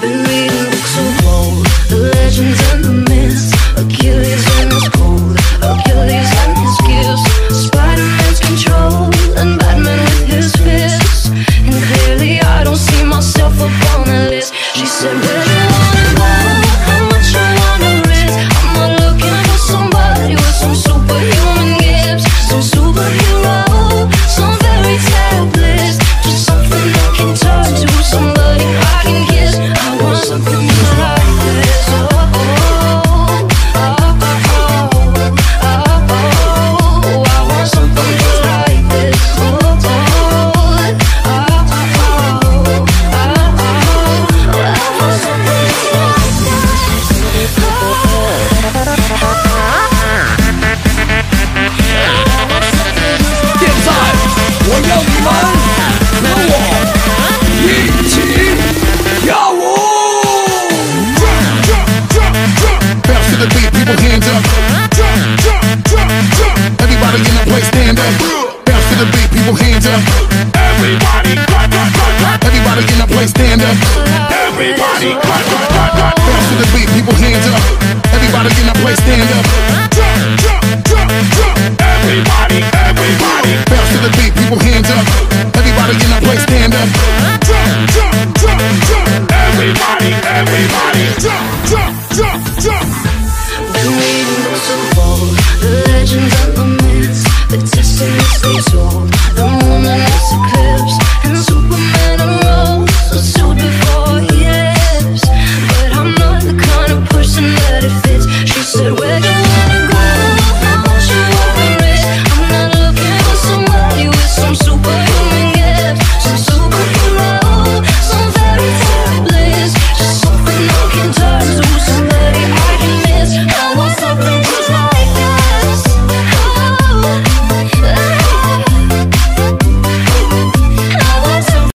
Been reading books of old, the legends and the myths. Achilles and his cold, Achilles and his gifts. Control, and Batman with his fists. And clearly I don't see myself upon that list. She said, Where you wanna go? How much you wanna risk? I'm not looking for somebody with some Everybody. Everybody in the place, stand up. Everybody, to the beat, people hands up. Everybody in the place, stand up. Jump, jump, jump, jump. Everybody, everybody. Bounce to the beat, people hands up. Everybody in the place, stand up. Jump, jump, jump, jump. Everybody, everybody, jump. gold The moonlight's eclipse